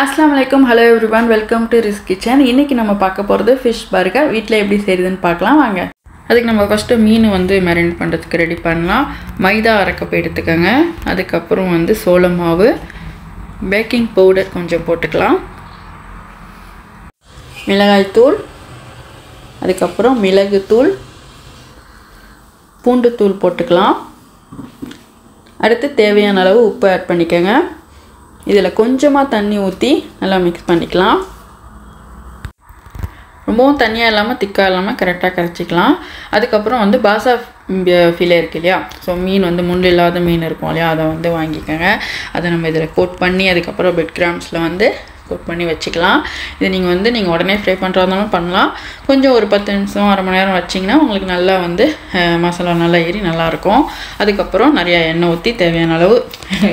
அஸ்லாம் வலைக்கம் hello everyone welcome to Riz kitchen இன்றைக்கி நம்ம பார்க்க போகிறது ஃபிஷ் பர்கர் வீட்டில் எப்படி செய்யுதுன்னு பார்க்கலாம். வாங்க. அதுக்கு நம்ம ஃபஸ்ட்டு மீன் வந்து மேரினேட் பண்ணுறதுக்கு ரெடி பண்ணலாம். மைதா அரைக்கப்பை எடுத்துக்கோங்க. அதுக்கப்புறம் வந்து சோள மாவு. பேக்கிங் பவுடர் கொஞ்சம் போட்டுக்கலாம். மிளகாய்த்தூள் அதுக்கப்புறம் மிளகுத்தூள் பூண்டுத்தூள் போட்டுக்கலாம். அடுத்து தேவையான அளவு உப்பு ஆட் பண்ணிக்கோங்க. இதில் கொஞ்சமாக தண்ணி ஊற்றி நல்லா மிக்ஸ் பண்ணிக்கலாம். ரொம்பவும் தண்ணியாக இல்லாமல் திக்காக இல்லாமல் கரெக்டாக கரைச்சிக்கலாம். அதுக்கப்புறம் வந்து பாசா ஃபிலே இருக்கு இல்லையா? ஸோ மீன் வந்து முள் இல்லாத மீன் இருக்கும் இல்லையா? அதை வந்து வாங்கிக்கோங்க. அதை நம்ம இதில் கோட் பண்ணி அதுக்கப்புறம் பெட் கிராம்ஸில் வந்து குக் பண்ணி வச்சுக்கலாம். இது நீங்கள் வந்து நீங்கள் உடனே ஃப்ரை பண்ணுறதா இருந்தாலும் பண்ணலாம். கொஞ்சம் ஒரு பத்து நிமிஷம் அரை மணி நேரம் வச்சிங்கன்னா உங்களுக்கு நல்லா வந்து மசாலா நல்லா ஏறி நல்லாயிருக்கும் அதுக்கப்புறம் நிறையா எண்ணெய் ஊற்றி தேவையான அளவு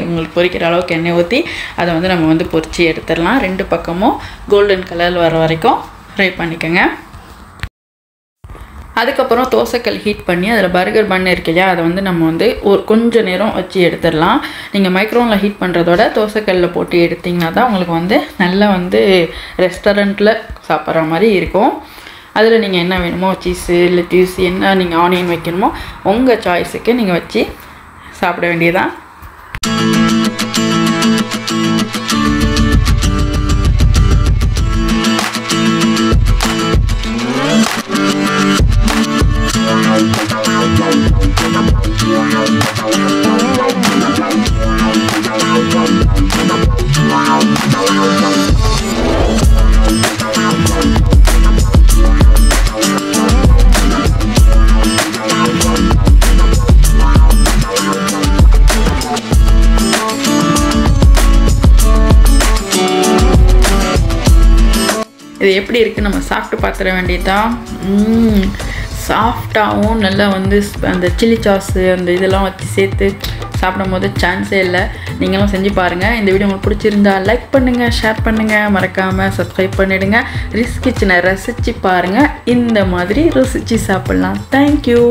உங்களுக்கு பொரிக்கிற அளவுக்கு எண்ணெய் ஊற்றி அதை வந்து நம்ம வந்து பொரித்து எடுத்துடலாம். ரெண்டு பக்கமும் கோல்டன் கலர் வர வரைக்கும் ஃப்ரை பண்ணிக்கோங்க. அதுக்கப்புறம் தோசைக்கல் ஹீட் பண்ணி அதில் பர்கர் பன் இருக்கு இல்லையா அதை வந்து நம்ம வந்து ஒரு கொஞ்சம் நேரம் வச்சு எடுத்துடலாம். நீங்கள் மைக்ரோனில் ஹீட் பண்ணுறதோட தோசைக்கல்லில் போட்டு எடுத்திங்கன்னா தான் உங்களுக்கு வந்து நல்லா வந்து ரெஸ்டாரண்ட்டில் சாப்பிட்ற மாதிரி இருக்கும். அதில் நீங்கள் என்ன வேணுமோ சீஸு இல்லை ஜூஸ் என்ன நீங்கள் ஆனியன் வைக்கணுமோ உங்கள் சாய்ஸுக்கு நீங்கள் வச்சு சாப்பிட வேண்டியதான் இது எப்படி இருக்குது நம்ம சாப்பிட்டு பார்த்துட வேண்டியதான் சாஃப்டாகவும் நல்லா வந்து அந்த சில்லி சாஸு அந்த இதெல்லாம் வச்சு சேர்த்து சாப்பிடும் போது சான்ஸே இல்லை. நீங்களும் செஞ்சு பாருங்கள் இந்த வீடியோ உங்களுக்கு பிடிச்சிருந்தா லைக் பண்ணுங்கள் ஷேர் பண்ணுங்கள் மறக்காமல் சப்ஸ்கிரைப் பண்ணிவிடுங்க ரிஸ் கிச்சனை ரசித்து பாருங்கள் இந்த மாதிரி ருசித்து சாப்பிட்லாம். தேங்க்யூ